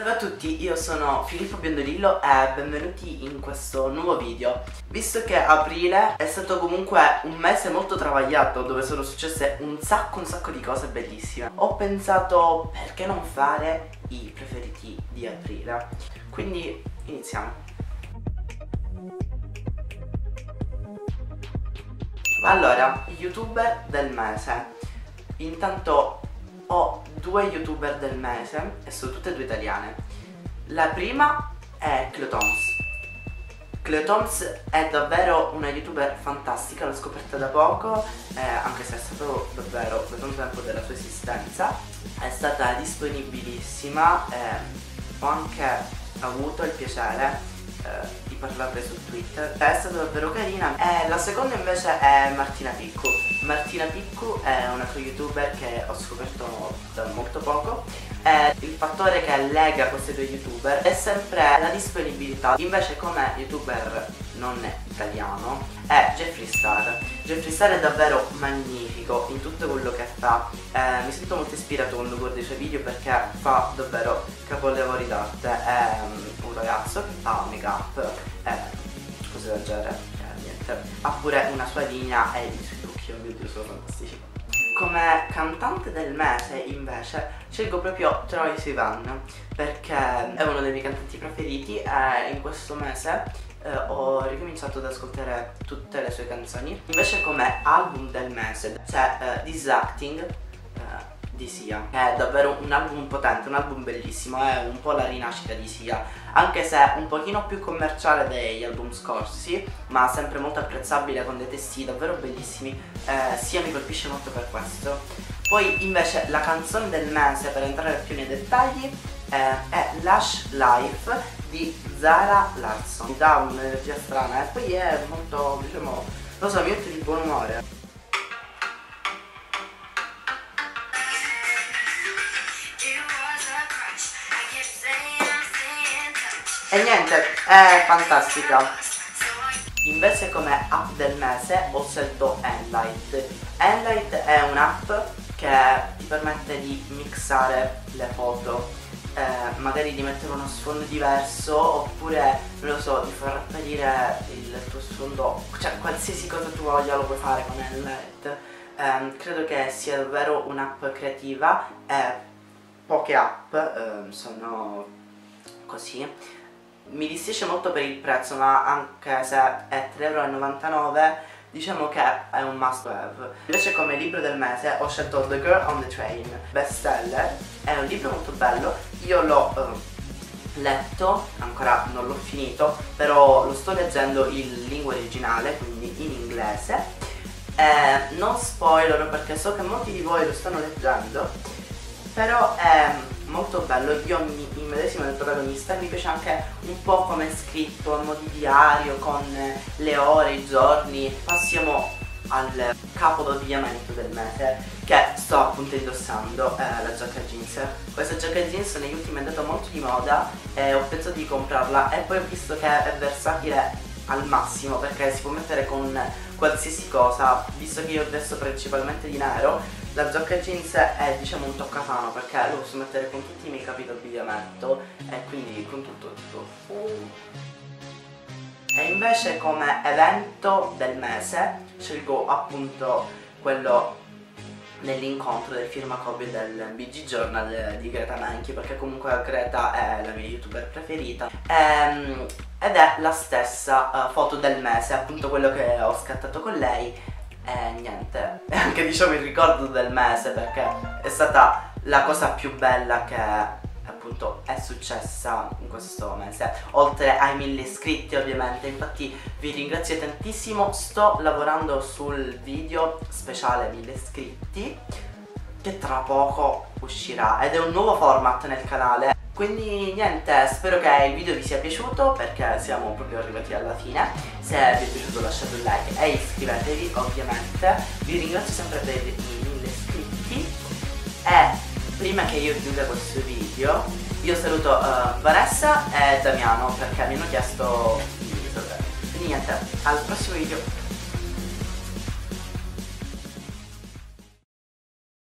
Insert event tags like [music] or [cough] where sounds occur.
Salve a tutti, io sono Filippo Biondolillo e benvenuti in questo nuovo video. Visto che aprile è stato comunque un mese molto travagliato dove sono successe un sacco un sacco di cose bellissime, ho pensato perché non fare i preferiti di aprile. Quindi iniziamo. Allora, youtuber del mese. Intanto ho due youtuber del mese e sono tutte e due italiane. La prima è Cleotoms. Cleotoms è davvero una youtuber fantastica, l'ho scoperta da poco, eh, anche se è stato davvero per un tempo della sua esistenza. È stata disponibilissima, eh, ho anche avuto il piacere eh, di parlarle su Twitter. È stata davvero carina. E la seconda invece è Martina Piccu. Martina Piccu è una sua youtuber che ho scoperto da molto poco. E il fattore che lega questi due youtuber è sempre la disponibilità. Invece come youtuber non italiano è Jeffree Star. Jeffree Star è davvero magnifico in tutto quello che fa. Eh, mi sento molto ispirato quando guardo i suoi video perché fa davvero capolavori d'arte. È um, un ragazzo che fa make up e cose del genere. Eh, niente. Ha pure una sua linea e i suoi dio, sono fantastici. Come cantante del mese invece scelgo proprio Troy Sivan perché è uno dei miei cantanti preferiti e in questo mese eh, ho ricominciato ad ascoltare tutte le sue canzoni. Invece come album del mese c'è eh, Disacting di Sia, è davvero un album potente, un album bellissimo, è un po' la rinascita di Sia, anche se un pochino più commerciale degli album scorsi, ma sempre molto apprezzabile con dei testi davvero bellissimi, eh, Sia mi colpisce molto per questo. Poi invece la canzone del mese, per entrare più nei dettagli, eh, è Lush Life di Zara Larson. Mi dà un'energia strana e poi è molto, diciamo, non so, mi mette di buon umore. E niente, è fantastica. Invece come app del mese ho scelto Enlight. Enlight è un'app che ti permette di mixare le foto eh, magari di mettere uno sfondo diverso oppure non lo so di far apparire il tuo sfondo cioè qualsiasi cosa tu voglia lo puoi fare con LED eh, credo che sia davvero un'app creativa e poche app eh, sono così mi dispiace molto per il prezzo ma anche se è 3,99€ diciamo che è un must have. Invece come libro del mese ho scelto The Girl on the Train, bestseller, è un libro molto bello, io l'ho uh, letto, ancora non l'ho finito, però lo sto leggendo in lingua originale, quindi in inglese. Eh, non spoiler perché so che molti di voi lo stanno leggendo, però è molto bello, io mi immedesimo nel protagonista mi piace anche un po' come è scritto, a mo' di diario, con le ore, i giorni. Passiamo al capo d'abbigliamento del mese che sto appunto indossando eh, la giacca jeans. Questa giacca jeans negli ultimi è andata molto di moda e ho pensato di comprarla e poi ho visto che è versatile al massimo perché si può mettere con qualsiasi cosa. Visto che io vesto principalmente di nero la giacca jeans è diciamo un toccafano perché lo posso mettere con tutti i miei capi d'abbigliamento e quindi con tutto tipo e invece come evento del mese scelgo appunto quello nell'incontro del firma copy del BG Journal di Greta Menchi perché comunque Greta è la mia youtuber preferita. Ehm, ed è la stessa uh, foto del mese appunto quello che ho scattato con lei e niente, è [laughs] anche diciamo il ricordo del mese perché è stata la cosa più bella che appunto è successa in questo mese. Oltre ai mille iscritti ovviamente. Infatti vi ringrazio tantissimo. Sto lavorando sul video speciale mille iscritti che tra poco uscirà. Ed è un nuovo format nel canale. Quindi niente, spero che il video vi sia piaciuto perché siamo proprio arrivati alla fine. Se vi è piaciuto lasciate un like e iscrivetevi ovviamente. Vi ringrazio sempre per i mille iscritti. E prima che io chiuda questo video, io saluto uh, Vanessa e Damiano perché mi hanno chiesto di niente, al prossimo video.